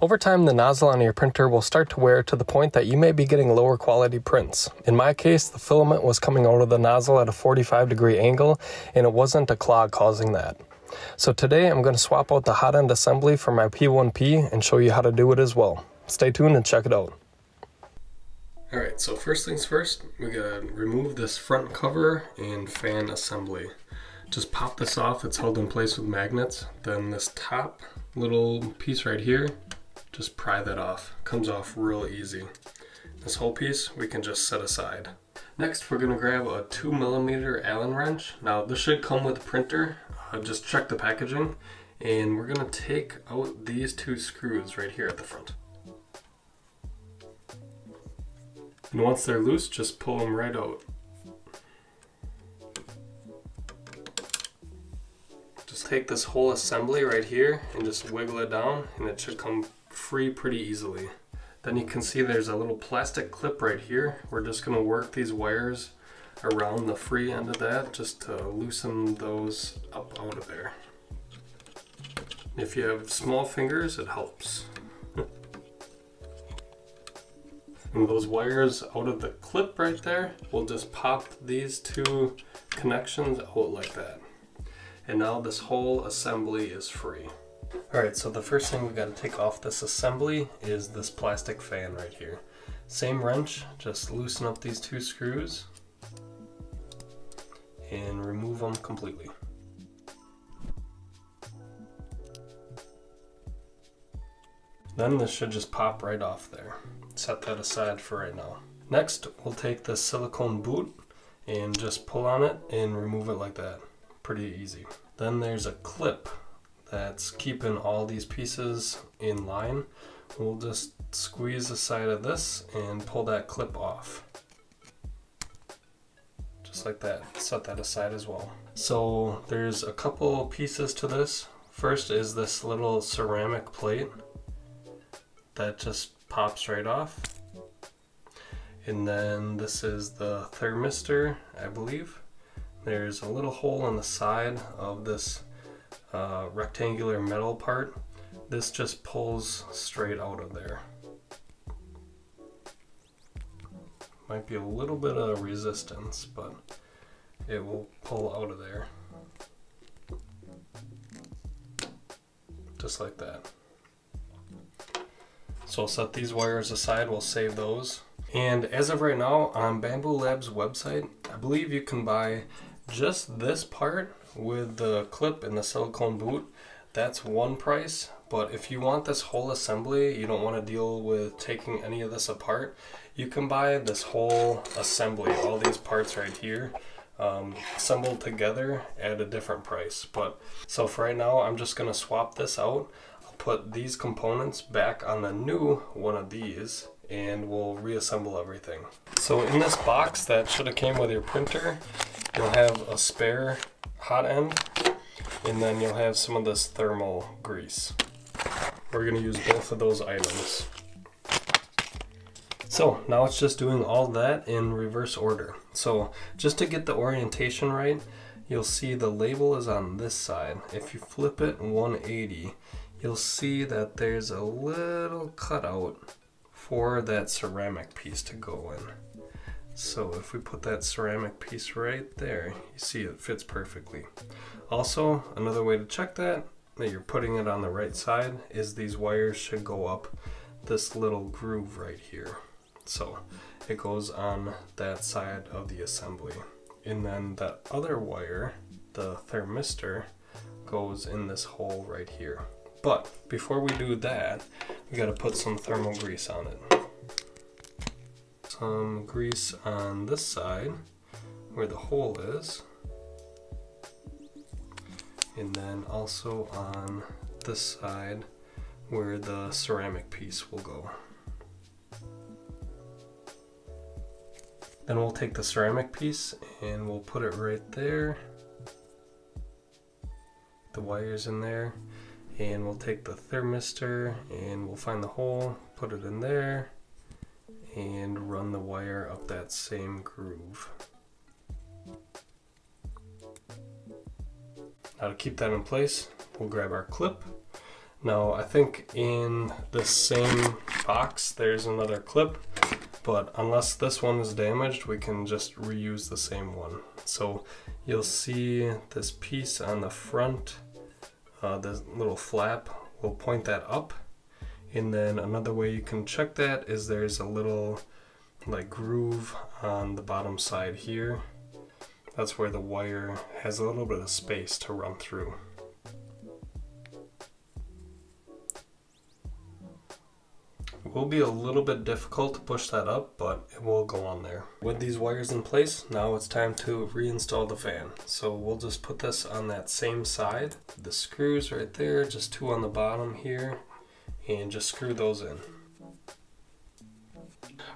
Over time, the nozzle on your printer will start to wear to the point that you may be getting lower quality prints. In my case, the filament was coming out of the nozzle at a 45 degree angle, and it wasn't a clog causing that. So today I'm going to swap out the hot end assembly for my P1P and show you how to do it as well. Stay tuned and check it out. Alright, so first things first, we gotta remove this front cover and fan assembly. Just pop this off, it's held in place with magnets. Then this top little piece right here, just pry that off. Comes off real easy. This whole piece we can just set aside. Next we're gonna grab a two millimeter Allen wrench. Now this should come with a printer, uh, just check the packaging. And we're gonna take out these two screws right here at the front. And once they're loose, just pull them right out. Just take this whole assembly right here and just wiggle it down and it should come free pretty easily. Then you can see there's a little plastic clip right here. We're just gonna work these wires around the free end of that just to loosen those up out of there. If you have small fingers, it helps. And those wires out of the clip right there, we'll just pop these two connections out like that. And now this whole assembly is free. Alright, so the first thing we've got to take off this assembly is this plastic fan right here. Same wrench, just loosen up these two screws and remove them completely. Then this should just pop right off there set that aside for right now. Next, we'll take the silicone boot and just pull on it and remove it like that. Pretty easy. Then there's a clip that's keeping all these pieces in line. We'll just squeeze the side of this and pull that clip off. Just like that. Set that aside as well. So there's a couple pieces to this. First is this little ceramic plate that just pops right off. And then this is the thermistor, I believe. There's a little hole on the side of this uh, rectangular metal part. This just pulls straight out of there. Might be a little bit of resistance, but it will pull out of there. Just like that. So I'll set these wires aside, we'll save those. And as of right now, on Bambu Labs website, I believe you can buy just this part with the clip and the silicone boot. That's one price, but if you want this whole assembly, you don't want to deal with taking any of this apart, you can buy this whole assembly, all these parts right here, um, assembled together at a different price. But so for right now, I'm just going to swap this out I'll put these components back on the new one of these and we'll reassemble everything. So in this box that should have came with your printer, you'll have a spare hot end and then you'll have some of this thermal grease. We're gonna use both of those items. So now it's just doing all that in reverse order. So just to get the orientation right, you'll see the label is on this side. If you flip it 180, you'll see that there's a little cutout for that ceramic piece to go in. So if we put that ceramic piece right there, you see it fits perfectly. Also, another way to check that, that you're putting it on the right side, is these wires should go up this little groove right here. So it goes on that side of the assembly. And then that other wire, the thermistor, goes in this hole right here. But before we do that, we gotta put some thermal grease on it. Some grease on this side where the hole is. And then also on this side where the ceramic piece will go. Then we'll take the ceramic piece and we'll put it right there. The wires in there and we'll take the thermistor and we'll find the hole, put it in there, and run the wire up that same groove. Now to keep that in place, we'll grab our clip, Now I think in the same box there's another clip, but unless this one is damaged, we can just reuse the same one. So you'll see this piece on the front, uh, this little flap, we'll point that up. And then another way you can check that is there's a little like groove on the bottom side here. That's where the wire has a little bit of space to run through. It will be a little bit difficult to push that up, but it will go on there. With these wires in place, now it's time to reinstall the fan. So we'll just put this on that same side. The screws right there, just two on the bottom here, and just screw those in.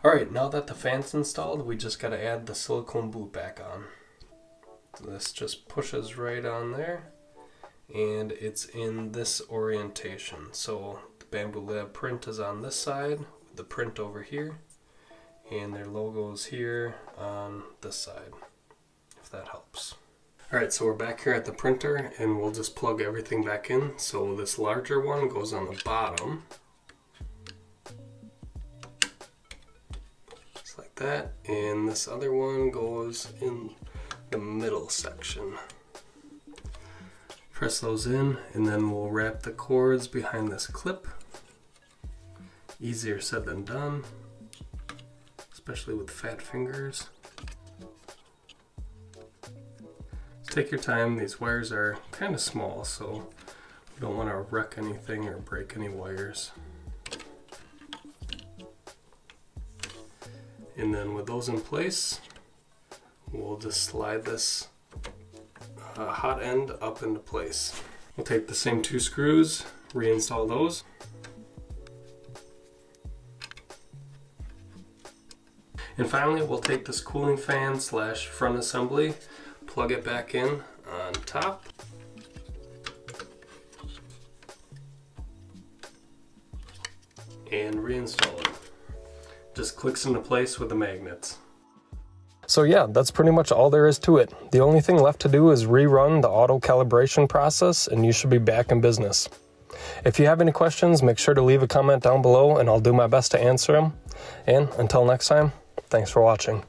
Alright, now that the fan's installed, we just gotta add the silicone boot back on. This just pushes right on there, and it's in this orientation. So the Bambu Lab print is on this side, the print over here, and their logo is here on this side, if that helps. Alright, so we're back here at the printer, and we'll just plug everything back in. So this larger one goes on the bottom, just like that, and this other one goes in the middle section press those in and then we'll wrap the cords behind this clip Easier said than done, especially with fat fingers. Take your time, these wires are kind of small, so you don't want to wreck anything or break any wires. And then with those in place, we'll just slide this uh, hot end up into place. We'll take the same two screws, reinstall those. And finally, we'll take this cooling fan slash front assembly, plug it back in on top. And reinstall it. Just clicks into place with the magnets. So yeah, that's pretty much all there is to it. The only thing left to do is rerun the auto calibration process and you should be back in business. If you have any questions, make sure to leave a comment down below and I'll do my best to answer them. And until next time, Thanks for watching.